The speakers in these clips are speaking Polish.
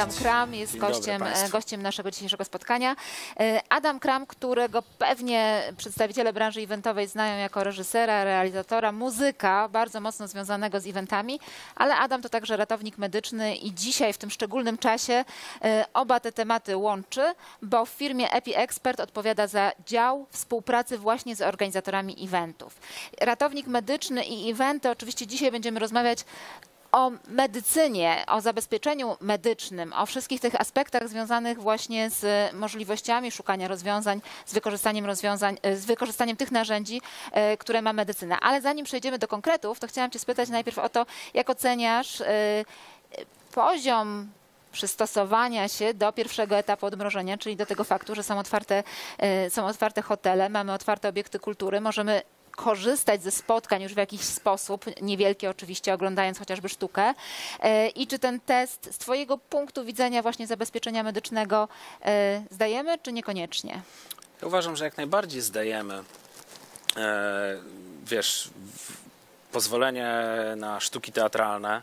Adam Kram jest gościem, e, gościem naszego dzisiejszego spotkania. E, Adam Kram, którego pewnie przedstawiciele branży eventowej znają jako reżysera, realizatora, muzyka, bardzo mocno związanego z eventami, ale Adam to także ratownik medyczny i dzisiaj w tym szczególnym czasie e, oba te tematy łączy, bo w firmie Epi Expert odpowiada za dział współpracy właśnie z organizatorami eventów. Ratownik medyczny i eventy, oczywiście dzisiaj będziemy rozmawiać o medycynie, o zabezpieczeniu medycznym, o wszystkich tych aspektach związanych właśnie z możliwościami szukania rozwiązań, z wykorzystaniem rozwiązań, e, z wykorzystaniem tych narzędzi, e, które ma medycyna. Ale zanim przejdziemy do konkretów, to chciałam Cię spytać najpierw o to, jak oceniasz e, poziom przystosowania się do pierwszego etapu odmrożenia, czyli do tego faktu, że są otwarte, są otwarte hotele, mamy otwarte obiekty kultury, możemy korzystać ze spotkań już w jakiś sposób, niewielkie oczywiście, oglądając chociażby sztukę. E, I czy ten test z Twojego punktu widzenia właśnie zabezpieczenia medycznego e, zdajemy, czy niekoniecznie? Uważam, że jak najbardziej zdajemy. E, wiesz, pozwolenie na sztuki teatralne,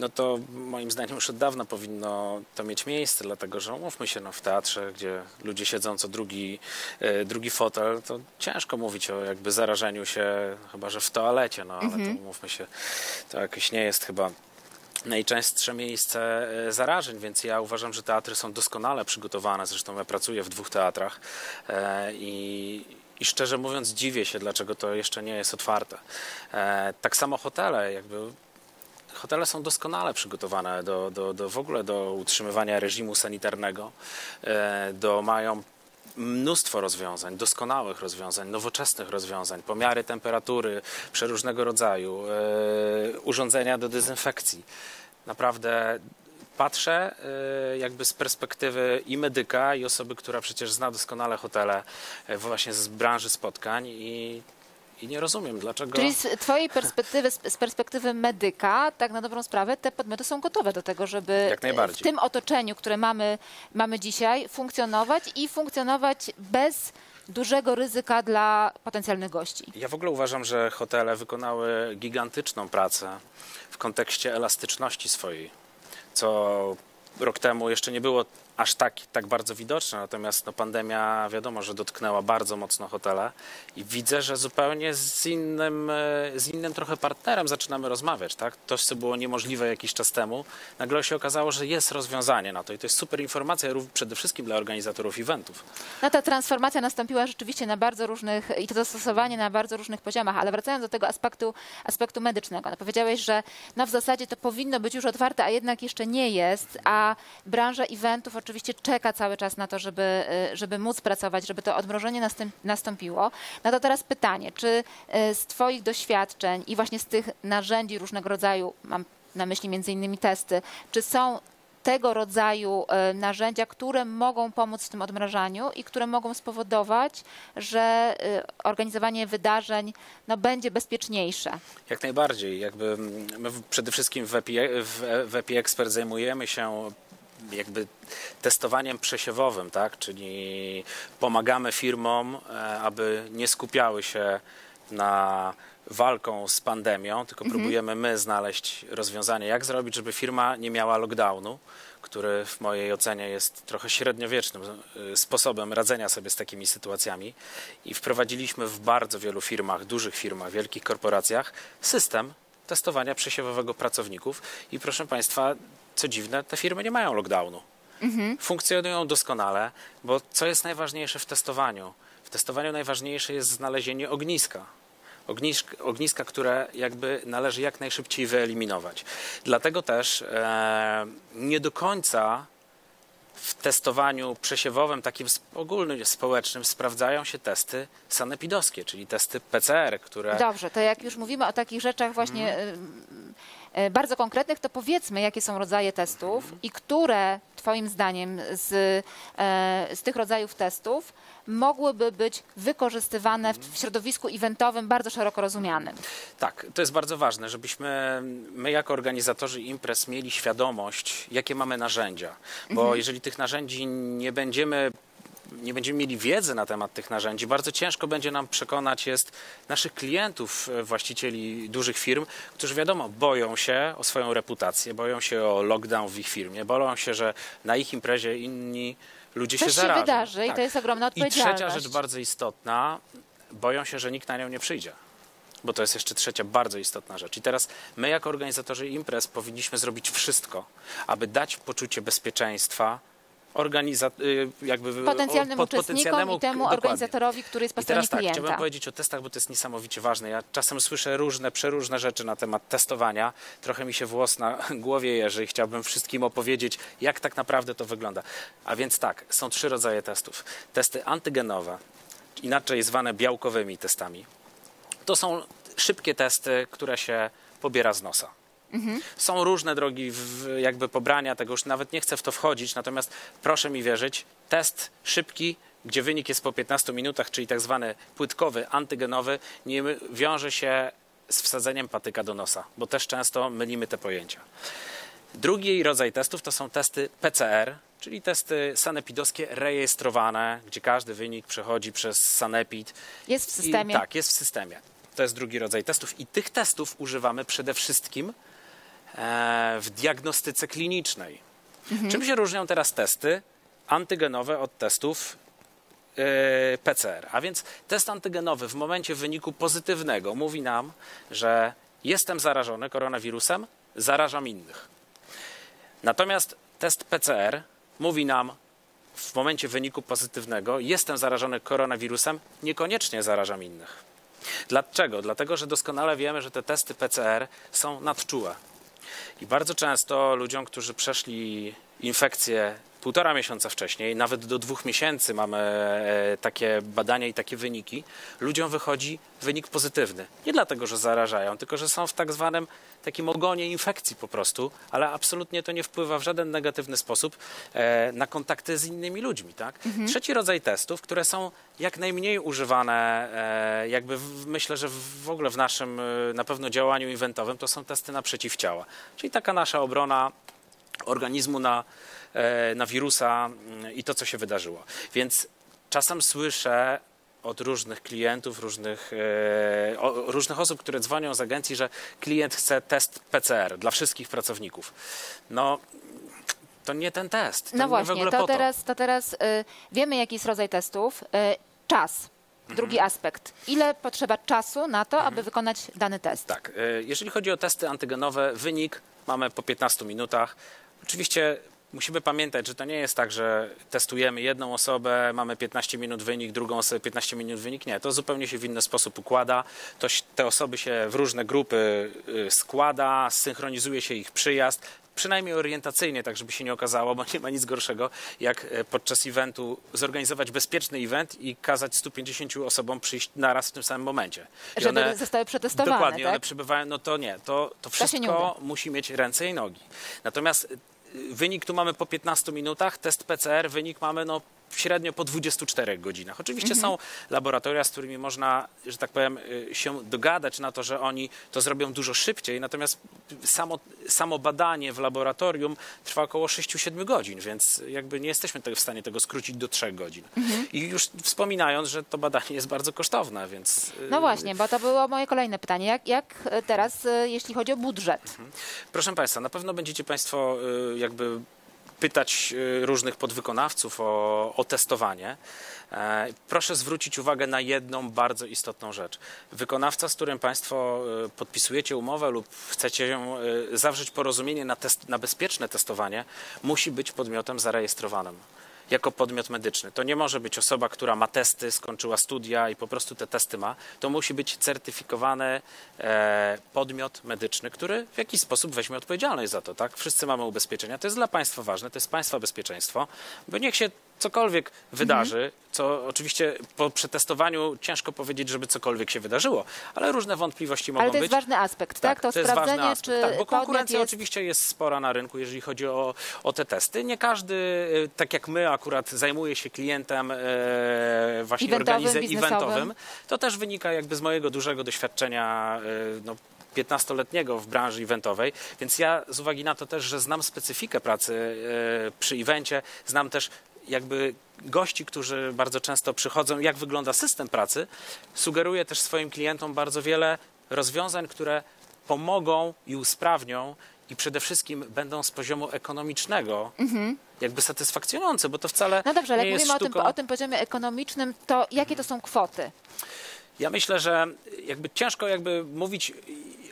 no to moim zdaniem już od dawna powinno to mieć miejsce, dlatego że umówmy się, no w teatrze, gdzie ludzie siedzą co drugi, e, drugi fotel, to ciężko mówić o jakby zarażeniu się, chyba że w toalecie, no ale to umówmy się, to jakoś nie jest chyba najczęstsze miejsce e, zarażeń, więc ja uważam, że teatry są doskonale przygotowane. Zresztą ja pracuję w dwóch teatrach e, i, i szczerze mówiąc dziwię się, dlaczego to jeszcze nie jest otwarte. Tak samo hotele, jakby Hotele są doskonale przygotowane do, do, do w ogóle do utrzymywania reżimu sanitarnego. E, Do, mają mnóstwo rozwiązań, doskonałych rozwiązań, nowoczesnych rozwiązań, pomiary temperatury przeróżnego rodzaju, e, urządzenia do dezynfekcji. Naprawdę patrzę e, jakby z perspektywy i medyka, i osoby, która przecież zna doskonale hotele właśnie z branży spotkań i, i nie rozumiem, dlaczego... Czyli z Twojej perspektywy, z perspektywy medyka, tak na dobrą sprawę, te podmioty są gotowe do tego, żeby w tym otoczeniu, które mamy, mamy dzisiaj, funkcjonować i funkcjonować bez dużego ryzyka dla potencjalnych gości. Ja w ogóle uważam, że hotele wykonały gigantyczną pracę w kontekście elastyczności swojej, co rok temu jeszcze nie było aż tak, tak bardzo widoczne, natomiast no, pandemia wiadomo, że dotknęła bardzo mocno hotele i widzę, że zupełnie z innym, e, z innym trochę partnerem zaczynamy rozmawiać. Tak? To, co było niemożliwe jakiś czas temu, nagle się okazało, że jest rozwiązanie na to i to jest super informacja przede wszystkim dla organizatorów eventów. No ta transformacja nastąpiła rzeczywiście na bardzo różnych i to dostosowanie na bardzo różnych poziomach, ale wracając do tego aspektu, aspektu medycznego, no powiedziałeś, że no w zasadzie to powinno być już otwarte, a jednak jeszcze nie jest, a branża eventów oczywiście czeka cały czas na to, żeby, y, żeby móc pracować, żeby to odmrożenie nastąpiło. No to teraz pytanie, czy y, z Twoich doświadczeń i właśnie z tych narzędzi różnego rodzaju, mam na myśli między innymi testy, czy są tego rodzaju e, narzędzia, które mogą pomóc w tym odmrażaniu i które mogą spowodować, że organizowanie wydarzeń no, będzie bezpieczniejsze. Jak najbardziej. Jakby mm, my przede wszystkim w EPI, w EPI Expert zajmujemy się jakby testowaniem przesiewowym, tak? czyli pomagamy firmom, e, aby nie skupiały się na walką z pandemią, tylko próbujemy my znaleźć rozwiązanie, jak zrobić, żeby firma nie miała lockdownu, który w mojej ocenie jest trochę średniowiecznym y, sposobem radzenia sobie z takimi sytuacjami. I wprowadziliśmy w bardzo wielu firmach, dużych firmach, wielkich korporacjach system testowania przesiewowego pracowników. I proszę Państwa, co dziwne, te firmy nie mają lockdownu. Funkcjonują doskonale, bo co jest najważniejsze w testowaniu? W testowaniu najważniejsze jest znalezienie ogniska. Ognisk, ogniska, które jakby należy jak najszybciej wyeliminować. Dlatego też e, nie do końca w testowaniu przesiewowym, takim ogólnym, społecznym, sprawdzają się testy sanepidowskie, czyli testy PCR, które Dobrze, to jak już mówimy o takich rzeczach właśnie e, bardzo konkretnych, to powiedzmy, jakie są rodzaje testów i które Twoim zdaniem z, e, z tych rodzajów testów mogłyby być wykorzystywane w, w środowisku eventowym bardzo szeroko rozumianym. Tak, to jest bardzo ważne, żebyśmy my jako organizatorzy imprez mieli świadomość, jakie mamy narzędzia. Bo jeżeli tych narzędzi nie będziemy nie będziemy mieli wiedzy na temat tych narzędzi, bardzo ciężko będzie nam przekonać jest naszych klientów, e, właścicieli dużych firm, którzy wiadomo, boją się o swoją reputację, boją się o lockdown w ich firmie, boją się, że na ich imprezie inni ludzie Coś się się zarażą. wydarzy i to jest ogromna I odpowiedzialność. trzecia rzecz bardzo istotna, boją się, że nikt na nią nie przyjdzie. Bo to jest jeszcze trzecia bardzo istotna rzecz. I teraz my, jako organizatorzy imprez, powinniśmy zrobić wszystko, aby dać poczucie bezpieczeństwa organiza- y, jakby Potencjalnym o- uczestnikom i temu dokładnie. organizatorowi, który jest po I teraz tak, klienta. chciałbym powiedzieć o testach, bo to jest niesamowicie ważne. Ja czasem słyszę różne, przeróżne rzeczy na temat testowania. Trochę mi się włos na głowie jeży i chciałbym wszystkim opowiedzieć, jak tak naprawdę to wygląda. A więc tak, są trzy rodzaje testów. Testy antygenowe, inaczej zwane białkowymi testami. To są szybkie testy, które się pobiera z nosa. Są różne drogi jakby pobrania tego, już nawet nie chcę w to wchodzić, natomiast proszę mi wierzyć, test szybki, gdzie wynik jest po 15 minutach, czyli tak zwany płytkowy, antygenowy, nie wiąże się z wsadzeniem patyka do nosa, bo też często mylimy te pojęcia. Drugi rodzaj testów to są testy PCR, czyli testy sanepidowskie rejestrowane, gdzie każdy wynik przechodzi przez sanepid. Jest w systemie. I, tak, jest w systemie. To jest drugi rodzaj testów i tych testów używamy przede wszystkim w diagnostyce klinicznej. Czym się różnią teraz testy antygenowe od testów e, PCR? A więc test antygenowy w momencie wyniku pozytywnego mówi nam, że jestem zarażony koronawirusem, zarażam innych. Natomiast test PCR mówi nam w momencie wyniku pozytywnego, jestem zarażony koronawirusem, niekoniecznie zarażam innych. Dlaczego? Dlatego, że doskonale wiemy, że te testy PCR są nadczułe. I bardzo często ludziom, którzy przeszli infekcję półtora miesiąca wcześniej, nawet do dwóch miesięcy mamy e, takie badania i takie wyniki, ludziom wychodzi wynik pozytywny. Nie dlatego, że zarażają, tylko że są w tak zwanym takim ogonie infekcji po prostu, ale absolutnie to nie wpływa w żaden negatywny sposób e, na kontakty z innymi ludźmi. Tak? Trzeci rodzaj testów, które są jak najmniej używane, e, jakby w, myślę, że w ogóle w naszym na pewno działaniu eventowym, to są testy na przeciwciała. Czyli taka nasza obrona organizmu na, na wirusa mm, i to, co się wydarzyło. Więc czasem słyszę od różnych klientów, różnych, e, różnych osób, które dzwonią z agencji, że klient chce test PCR dla wszystkich pracowników. No, to nie ten test. To No właśnie, to teraz, to teraz y, wiemy, jaki jest rodzaj testów. Y, czas. Drugi Mhm. aspekt. Ile potrzeba czasu na to, aby wykonać dany test? Tak, e, jeżeli chodzi o testy antygenowe, wynik mamy po 15 minutach. Oczywiście musimy pamiętać, że to nie jest tak, że testujemy jedną osobę, mamy 15 minut wynik, drugą osobę 15 minut wynik. Nie, to zupełnie się w inny sposób układa. To, te osoby się w różne grupy y, składa, synchronizuje się ich przyjazd. Przynajmniej orientacyjnie, tak żeby się nie okazało, bo nie ma nic gorszego, jak e, podczas eventu zorganizować bezpieczny event i kazać 150 osobom przyjść naraz w tym samym momencie. I Żeby zostały przetestowane, Dokładnie, tak? one przybywają, no to nie, to, to wszystko uda. musi mieć ręce i nogi. Natomiast wynik tu mamy po 15 minutach, test PCR, wynik mamy no średnio po 24 godzinach. Oczywiście Mhm. są laboratoria, z którymi można, że tak powiem, y, się dogadać na to, że oni to zrobią dużo szybciej, natomiast samo, samo badanie w laboratorium trwa około 6-7 godzin, więc jakby nie jesteśmy w stanie tego skrócić do 3 godzin. Mhm. I już wspominając, że to badanie jest bardzo kosztowne, więc... y, No właśnie, bo to było moje kolejne pytanie. Jak, jak y, teraz, jeśli chodzi o budżet? Proszę Państwa, na pewno będziecie Państwo jakby pytać y, różnych podwykonawców o, o testowanie. E, Proszę zwrócić uwagę na jedną bardzo istotną rzecz. Wykonawca, z którym Państwo y, podpisujecie umowę lub chcecie y, zawrzeć porozumienie na, test, na bezpieczne testowanie, musi być podmiotem zarejestrowanym jako podmiot medyczny. To nie może być osoba, która ma testy, skończyła studia i po prostu te testy ma. To musi być certyfikowany e, podmiot medyczny, który w jakiś sposób weźmie odpowiedzialność za to. Tak? Wszyscy mamy ubezpieczenia. To jest dla państwa ważne, to jest państwa bezpieczeństwo, bo niech się cokolwiek wydarzy, co oczywiście po przetestowaniu ciężko powiedzieć, żeby cokolwiek się wydarzyło, ale różne wątpliwości mogą Ale to jest być. ważny aspekt, tak? To, jest ważny sprawdzenie, aspekt. czy tak, bo konkurencja jest... oczywiście jest spora na rynku, jeżeli chodzi o, o te testy. Nie każdy, y, tak jak my akurat zajmuje się klientem e, właśnie Eventowym, organize- biznesowym. eventowym. To też wynika jakby z mojego dużego doświadczenia e, no, 15-letniego w branży eventowej, więc ja z uwagi na to też, że znam specyfikę pracy e, przy evencie, znam też jakby gości, którzy bardzo często przychodzą, jak wygląda system pracy, sugeruję też swoim klientom bardzo wiele rozwiązań, które pomogą i usprawnią i przede wszystkim będą z poziomu ekonomicznego jakby satysfakcjonujące, bo to wcale No dobrze, ale nie jak jest mówimy o tym, o tym poziomie ekonomicznym, to jakie to są kwoty? Ja myślę, że jakby ciężko jakby mówić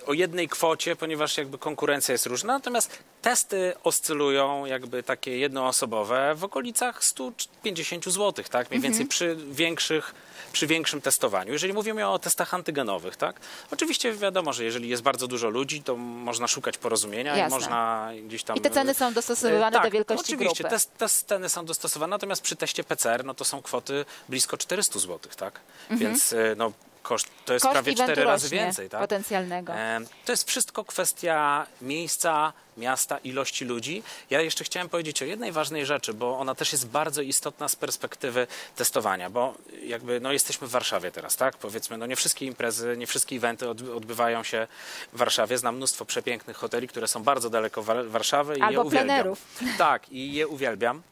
o jednej kwocie, ponieważ jakby konkurencja jest różna, natomiast testy oscylują jakby takie jednoosobowe w okolicach 150 zł, tak? Mniej więcej przy większych przy większym testowaniu. Jeżeli mówimy o testach antygenowych, tak? Oczywiście wiadomo, że jeżeli jest bardzo dużo ludzi, to można szukać porozumienia i Jasne. można gdzieś tam... I te ceny są dostosowywane E, do wielkości oczywiście, grupy. te, te ceny są dostosowane, natomiast przy teście PCR no to są kwoty blisko 400 zł, tak? Więc e, no, koszt to jest. Koszt prawie 4 razy więcej, tak? potencjalnego. To jest wszystko kwestia miejsca, miasta, ilości ludzi. Ja jeszcze chciałem powiedzieć o jednej ważnej rzeczy, bo ona też jest bardzo istotna z perspektywy testowania, bo jakby no jesteśmy w Warszawie teraz, tak? Powiedzmy, no nie wszystkie imprezy, nie wszystkie eventy od- odbywają się w Warszawie. Znam mnóstwo przepięknych hoteli, które są bardzo daleko Wa- Warszawy i je Albo uwielbiam. plenerów. Tak, i je uwielbiam.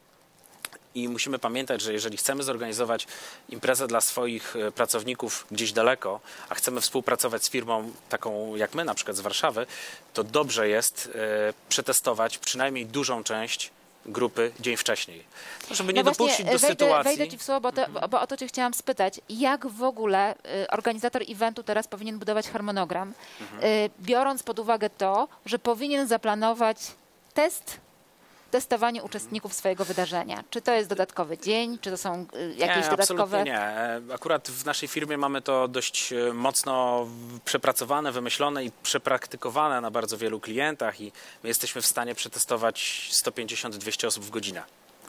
I musimy pamiętać, że jeżeli chcemy zorganizować imprezę dla swoich e, pracowników gdzieś daleko, a chcemy współpracować z firmą taką jak my, na przykład z Warszawy, to dobrze jest e, przetestować przynajmniej dużą część grupy dzień wcześniej. No, żeby nie no dopuścić do wejdę, sytuacji. Wejdę ci w słowo, bo, to, bo o to cię chciałam spytać. Jak w ogóle y, organizator eventu teraz powinien budować harmonogram, Mhm. y, biorąc pod uwagę to, że powinien zaplanować test, testowanie uczestników swojego wydarzenia? Czy to jest dodatkowy dzień, czy to są y, jakieś nie, dodatkowe... absolutnie nie. E, Akurat w naszej firmie mamy to dość e, mocno przepracowane, wymyślone i przepraktykowane na bardzo wielu klientach i my jesteśmy w stanie przetestować 150-200 osób w godzinę.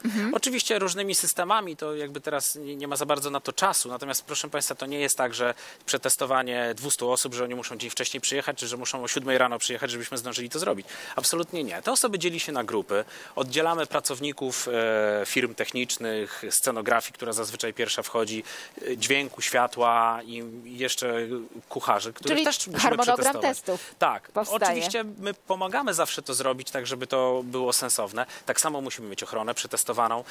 Mhm. Oczywiście różnymi systemami, to jakby teraz nie, ma za bardzo na to czasu, natomiast proszę Państwa, to nie jest tak, że przetestowanie 200 osób, że oni muszą dzień wcześniej przyjechać, czy że muszą o 7 rano przyjechać, żebyśmy zdążyli to zrobić. Absolutnie nie. Te osoby dzieli się na grupy, oddzielamy pracowników e, firm technicznych, scenografii, która zazwyczaj pierwsza wchodzi, e, dźwięku, światła i jeszcze kucharzy, których Czyli też musimy harmonogram testów Tak, powstaje. oczywiście my pomagamy zawsze to zrobić, tak żeby to było sensowne. Tak samo musimy mieć ochronę przetestowaną,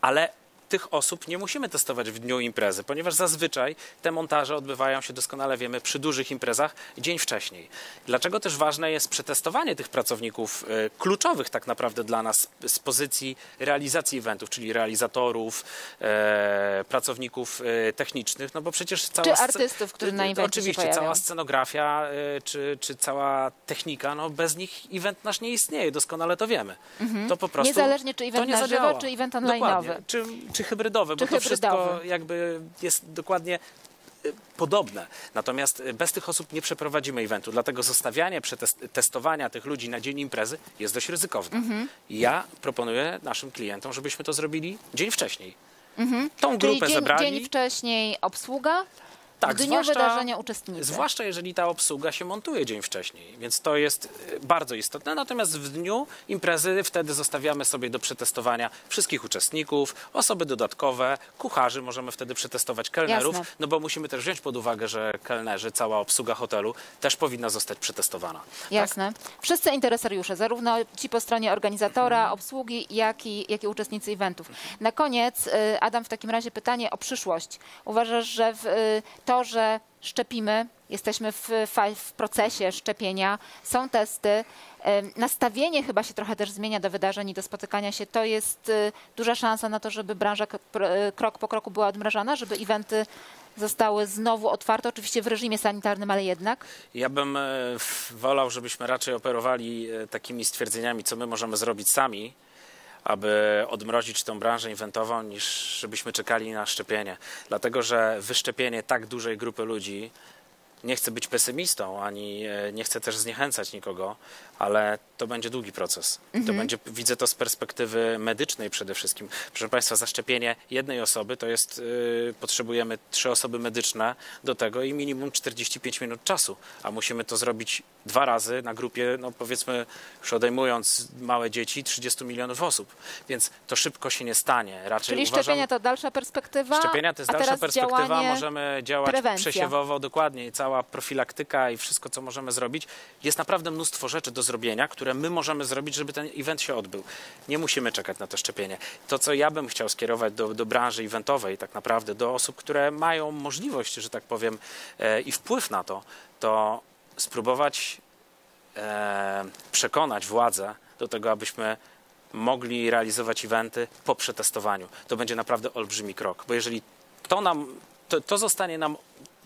ale tych osób nie musimy testować w dniu imprezy, ponieważ zazwyczaj te montaże odbywają się, doskonale wiemy, przy dużych imprezach dzień wcześniej. Dlaczego też ważne jest przetestowanie tych pracowników e, kluczowych tak naprawdę dla nas z pozycji realizacji eventów, czyli realizatorów, e, pracowników e, technicznych, no bo przecież cała Czy artystów, którzy na evencie Oczywiście, cała scenografia czy, czy cała technika, no bez nich event nasz nie istnieje, doskonale to wiemy. To po prostu Mhm. Niezależnie, czy event na żywo, czy event online'owy. Czy, czy hybrydowy, Czy bo to wszystko jakby jest dokładnie y, podobne. Natomiast y, bez tych osób nie przeprowadzimy eventu, dlatego zostawianie przetest- testowania tych ludzi na dzień imprezy jest dość ryzykowne. Mhm. Ja proponuję naszym klientom, żebyśmy to zrobili dzień wcześniej. Tą Mhm. Czyli grupę dzień, zebrali. dzień wcześniej obsługa, Tak, w dniu zwłaszcza- wydarzenia uczestnicy. Zwłaszcza jeżeli ta obsługa się montuje dzień wcześniej, więc to jest e, bardzo istotne. Natomiast w dniu imprezy wtedy zostawiamy sobie do przetestowania wszystkich uczestników, osoby dodatkowe, kucharzy możemy wtedy przetestować, kelnerów, Jasne. no bo musimy też wziąć pod uwagę, że kelnerzy, cała obsługa hotelu też powinna zostać przetestowana. Jasne. Wszyscy interesariusze, zarówno ci po stronie organizatora, obsługi, jak i, jak i uczestnicy eventów. Na koniec, y, Adam, w takim razie pytanie o przyszłość. Uważasz, że w, y, to, że szczepimy, jesteśmy w, w procesie szczepienia, są testy, nastawienie chyba się trochę też zmienia do wydarzeń i do spotykania się, to jest y, duża szansa na to, żeby branża y, krok po kroku była odmrażana, żeby eventy zostały znowu otwarte, oczywiście w reżimie sanitarnym, ale jednak. Ja bym e, wolał, żebyśmy raczej operowali e, takimi stwierdzeniami, co my możemy zrobić sami, aby odmrozić tę branżę eventową, niż żebyśmy czekali na szczepienie. Dlatego, że wyszczepienie tak dużej grupy ludzi, nie chcę być pesymistą, ani e, nie chcę też zniechęcać nikogo, ale to będzie długi proces. I To będzie, widzę to z perspektywy medycznej przede wszystkim. Proszę Państwa, zaszczepienie jednej osoby to jest, y, potrzebujemy trzy osoby medyczne do tego i minimum 45 minut czasu, a musimy to zrobić dwa razy na grupie, no powiedzmy, już odejmując małe dzieci, 30 milionów osób. Więc to szybko się nie stanie. Raczej Czyli uważam, szczepienia to dalsza perspektywa, Szczepienia to jest a dalsza teraz perspektywa, możemy działać prewencja. przesiewowo dokładnie i cała cała profilaktyka i wszystko, co możemy zrobić, jest naprawdę mnóstwo rzeczy do zrobienia, które my możemy zrobić, żeby ten event się odbył. Nie musimy czekać na to szczepienie. To, co ja bym chciał skierować do, do branży eventowej, tak naprawdę, do osób, które mają możliwość, że tak powiem, e, i wpływ na to, to spróbować e, przekonać władzę do tego, abyśmy mogli realizować eventy po przetestowaniu. To będzie naprawdę olbrzymi krok, bo jeżeli to nam, to, to zostanie nam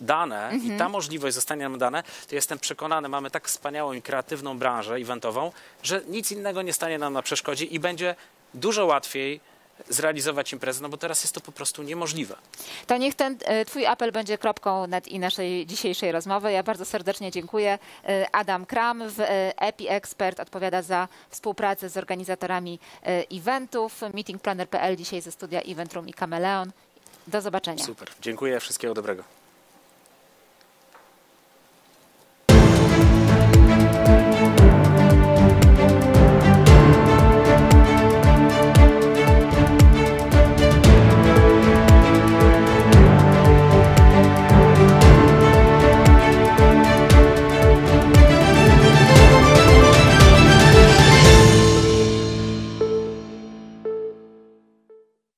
dane i ta możliwość zostanie nam dane, to jestem przekonany, mamy tak wspaniałą i kreatywną branżę eventową, że nic innego nie stanie nam na przeszkodzie i będzie dużo łatwiej zrealizować imprezę, no bo teraz jest to po prostu niemożliwe. To niech ten e, twój apel będzie kropką nad i naszej dzisiejszej rozmowy. Ja bardzo serdecznie dziękuję. E, Adam Kram, w e, Epi Expert, odpowiada za współpracę z organizatorami eventów. Meetingplanner.pl dzisiaj ze studia Event Room i Kameleon. Do zobaczenia. Super. Dziękuję, wszystkiego dobrego.